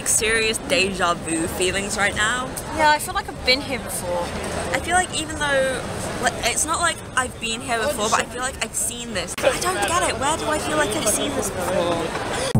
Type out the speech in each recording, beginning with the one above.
like serious deja vu feelings right now. Yeah, I feel like I've been here before. I feel like even though like it's not like I've been here before, but I feel like I've seen this. I don't get it. Where do I feel like I've seen this before?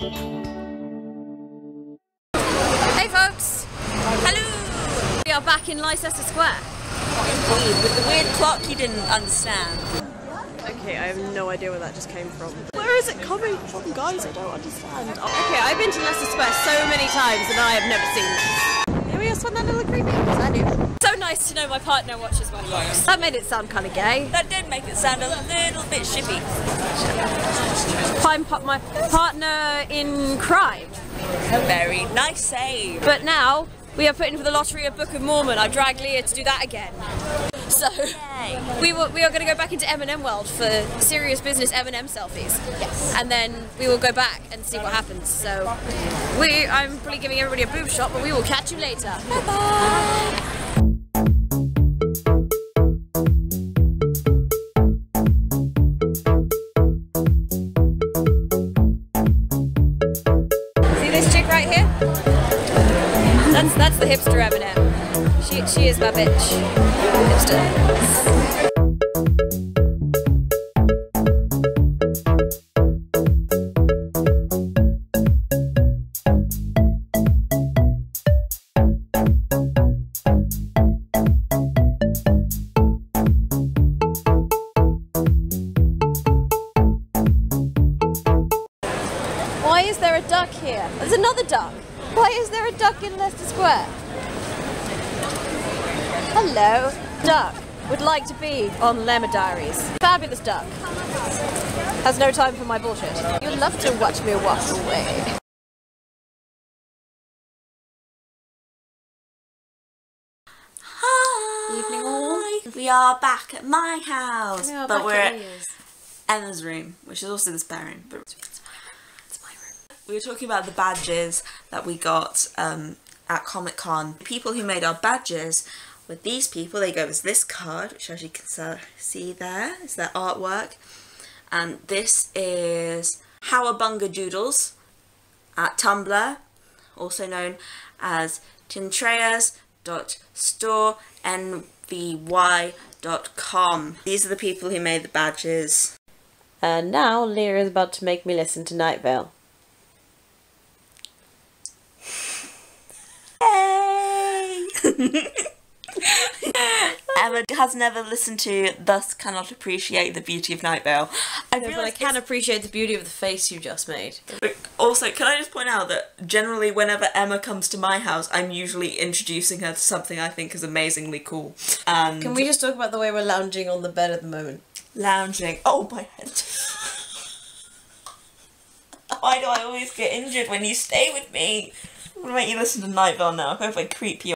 Hey folks! Hello! We are back in Leicester Square. Indeed, with the weird clock you didn't understand. Okay, I have no idea where that just came from. Where is it coming from, guys? I don't understand. Okay, I've been to Leicester Square so many times and I have never seen this. Just find that little creepy. I knew. So nice to know my partner watches my vlogs. That made it sound kind of gay. That did make it sound a little bit shippy. I'm pa- my partner in crime. Very nice save. But now we are putting for the lottery of Book of Mormon. I drag Lia to do that again. So we will, we are going to go back into M&M world for serious business M&M selfies. Yes. And then we will go back and see what happens. So we I'm probably giving everybody a boob shot, but we will catch you later. Bye bye. See this chick right here? That's that's the hipster M&M. She she is my bitch. Hipster. Why is there a duck here? There's another duck. Why is there a duck in Leicester Square? Hello, duck. Would like to be on Lemma Diaries. Fabulous duck. Has no time for my bullshit. You'd love to watch me walk away. Hi. Evening all. We are back at my house, We are but back we're at at Lia's. Emma's room, which is also the spare room. But it's my room. It's my room. We were talking about the badges that we got um, at Comic Con. The people who made our badges were these people. They gave us this card, which as you can see there is their artwork, and this is Howabunga Doodles at Tumblr, also known as tintreas.storenvy.com. These are the people who made the badges. And now Lia is about to make me listen to Night Vale. Emma has never listened to, thus cannot appreciate the beauty of Night Vale. I But I realise can appreciate the beauty of the face you just made. But also, can I just point out that generally, whenever Emma comes to my house, I'm usually introducing her to something I think is amazingly cool. And Can we just talk about the way we're lounging on the bed at the moment? lounging? Oh, my head. Why do I always get injured when you stay with me? I'm gonna make you listen to Night Vale now. I hope I creep you